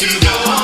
You know